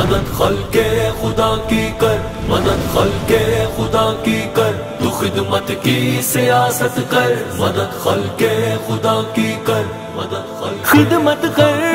مدد خلق خدا کی کر، مدد خلق خدا کی کر، تو خدمت کی سیاست کر، مدد خلق خدا کی کر، مدد خلق خدمت کر خدمت کر